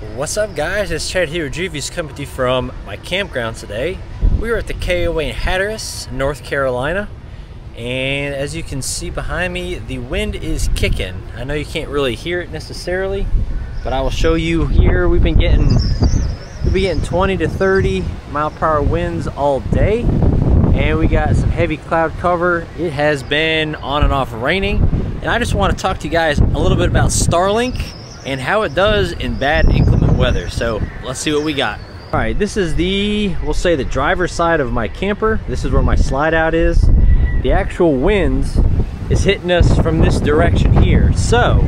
What's up guys, it's Chad here, GReviewz coming to you from my campground today. We are at the KOA in Hatteras, North Carolina. And as you can see behind me, the wind is kicking. I know you can't really hear it necessarily, but I will show you here. We've been getting we've been getting 20 to 30 mile per hour winds all day. And we got some heavy cloud cover. It has been on and off raining. And I just want to talk to you guys a little bit about Starlink and how it does in bad inclement weather. So let's see what we got. All right, this is the, we'll say the driver's side of my camper. This is where my slide out is. The actual winds is hitting us from this direction here. So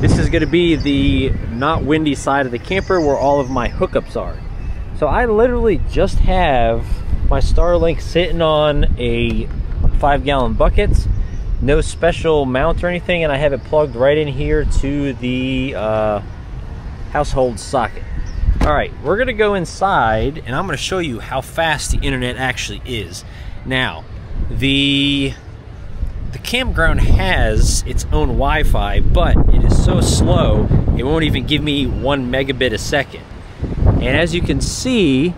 this is gonna be the not windy side of the camper where all of my hookups are. So I literally just have my Starlink sitting on a five gallon bucket no special mount or anything and I have it plugged right in here to the uh, household socket. All right, we're gonna go inside and I'm gonna show you how fast the internet actually is. Now, the the campground has its own Wi-Fi, but it is so slow, it won't even give me one megabit a second. And as you can see,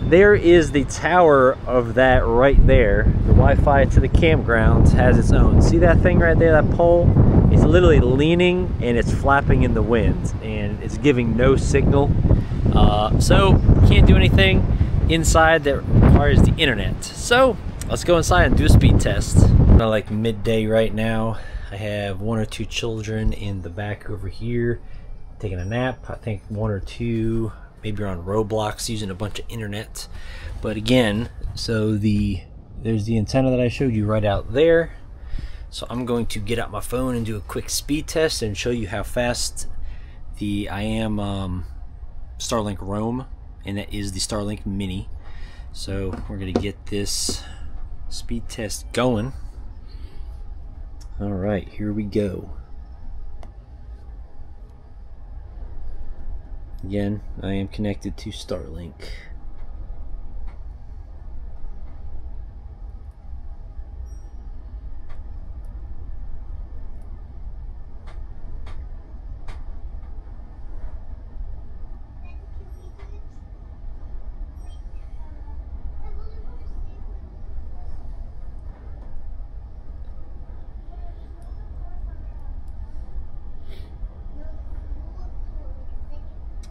there is the tower of that right there. The Wi-Fi to the campgrounds has its own. See that thing right there, that pole? Literally leaning and it's flapping in the wind and it's giving no signal. Uh, so can't do anything inside that requires the internet. So let's go inside and do a speed test. Kind of like midday right now. I have one or two children in the back over here taking a nap. I think one or two maybe you're on Roblox using a bunch of internet. But again, so the there's the antenna that I showed you right out there. So I'm going to get out my phone and do a quick speed test and show you how fast the I am um, Starlink Roam, and that is the Starlink Mini. So we're gonna get this speed test going. All right, here we go. Again, I am connected to Starlink.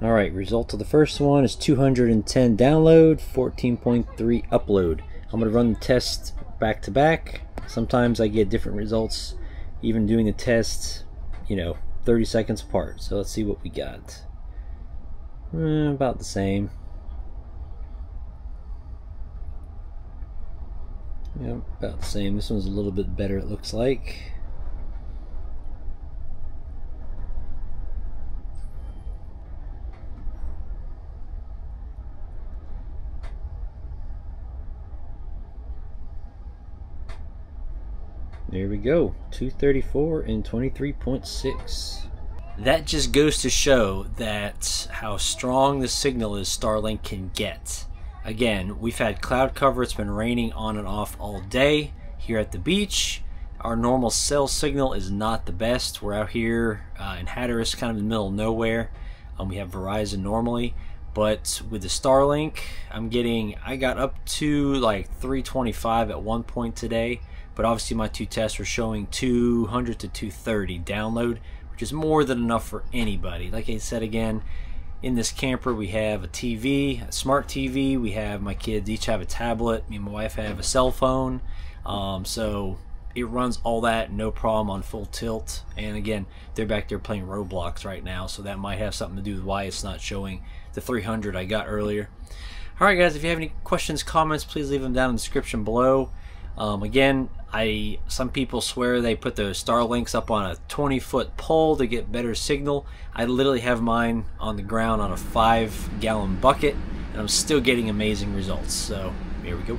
All right, result of the first one is 210 download, 14.3 upload. I'm gonna run the test back to back. Sometimes I get different results, even doing the test, you know, 30 seconds apart. So let's see what we got. Eh, about the same. Yeah, about the same. This one's a little bit better, it looks like. There we go, 234 and 23.6. That just goes to show that how strong the signal is Starlink can get. Again, we've had cloud cover, it's been raining on and off all day here at the beach. Our normal cell signal is not the best. We're out here uh, in Hatteras, kind of in the middle of nowhere. Um, we have Verizon normally, but with the Starlink, I'm getting, I got up to like 325 at one point today but obviously my two tests were showing 200 to 230 download which is more than enough for anybody. Like I said again in this camper we have a TV a smart TV we have my kids each have a tablet me and my wife have a cell phone um, so it runs all that no problem on full tilt. And again they're back there playing Roblox right now so that might have something to do with why it's not showing the 300 I got earlier. Alright guys if you have any questions comments please leave them down in the description below um, again, I some people swear they put the Starlinks up on a 20 foot pole to get better signal. I literally have mine on the ground on a five gallon bucket, and I'm still getting amazing results. So here we go.